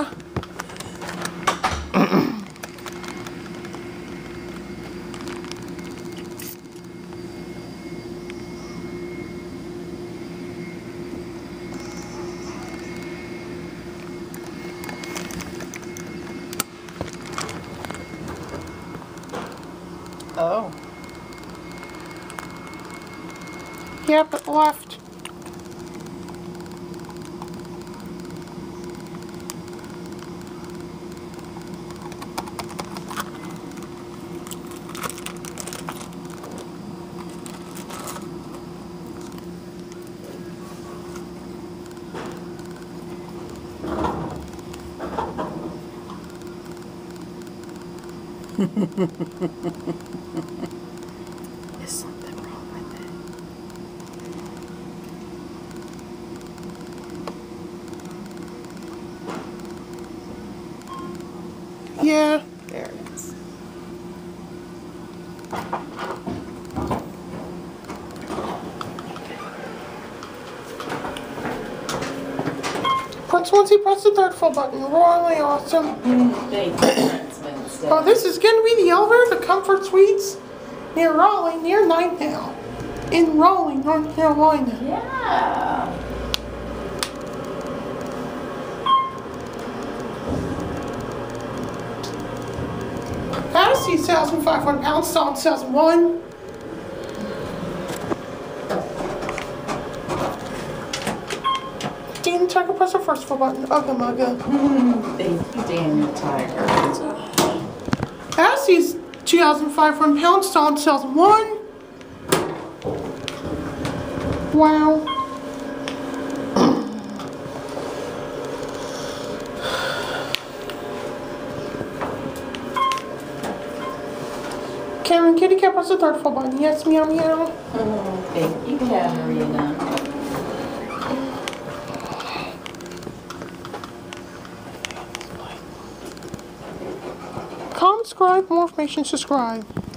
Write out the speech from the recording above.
Yeah. Oh. Yep, it left. Is something wrong with it? Yeah. There it is. Prince Lindsay, press the third full button. Royally awesome. Thank you, Winston. Oh, this is going to be the elevator to Comfort Suites near Raleigh, near Knightdale, in Raleigh, North Carolina. Yeah. Fantasy 1,500 pounds, solid 2001. Dean Tucker, press the first full button. Ugga mugga. Thank you, Daniel Tiger. Fantasy's 2,500 pounds, solid 2001. Wow. Cameron Kitty Cat, press the third full button. Yes, meow meow. Oh, thank you, Katerina. Subscribe, more information, subscribe.